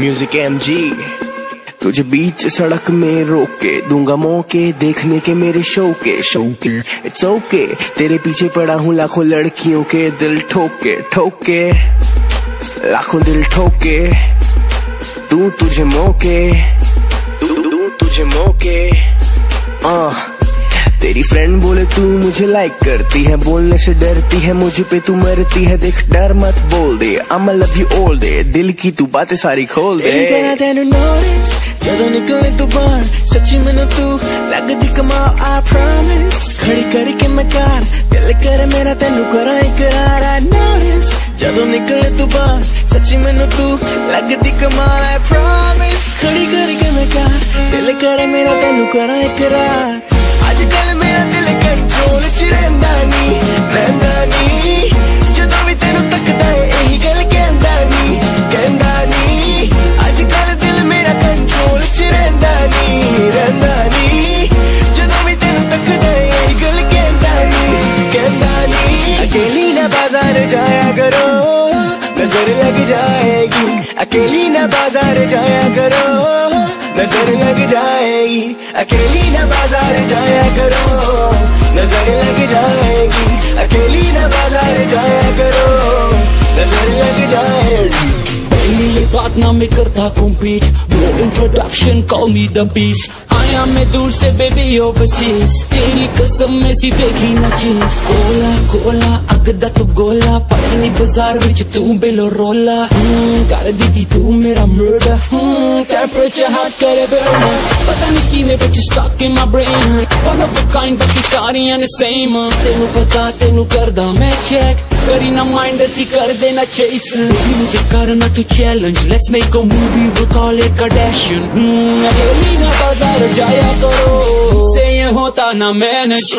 Music M G तुझे बीच सड़क में रोक के दूँगा मौके देखने के मेरे शो के शो के। इट्स ओके तेरे पीछे पड़ा हूँ लाखों लड़कियों के दिल ठोके ठोके। लाखों दिल ठोके। तू तुझे मौके तू तुझे मौके। आ तेरी फ्रेंड बोले, तू मुझे लाइक करती है, बोलने से डरती है, मुझे पे तू मरती है, देख, डर मत बोल दे अम लव यू ओल दे दिल की तू बातें सारी खोल दे। जदों निकले तो बाहर, सच्ची तू कमाल आई प्रॉमिस खड़ी करके मैं कार, दिल मेरा, तेन करा इकरार आई जदों निकले तो बाहर, सच्ची तू लगदी कमाल आई प्रॉमिस खड़ी करके मैं कार, दिल मेरा, तेनू करा इकरार नज़र लग जाएगी। अकेली ना बाज़ार जाया करो। नज़र लग जाएगी। अकेली ना बाज़ार जाया करो। नज़र लग जाएगी। अकेली ना बाज़ार जाया करो। नज़र लग जाएगी। बात ना मैं करता compete No introduction, call me the beast आया मैं दूर से बेबी ओवरसीज तेरी कसम में सी देखी ना चीज़। कोला कोला अगदा तू गोला। पटनी बाज़ार विच तू बेलो रोला हम्म, कर दी तू मेरा मर्डर टेम्परेचर हार्ट करे बर्न पता नहीं की ने बिच stuck in my brain one of a kind बाकी सारियाँ ने सेम तेनू पता, तेनू करदा मैं चेक करी ना माइंड ऐसी कर देना चेस मुझे करना तू challenge let's make a movie वो कॉल इट कार्डेशियन जाया करो। से ये होता ना मैनेज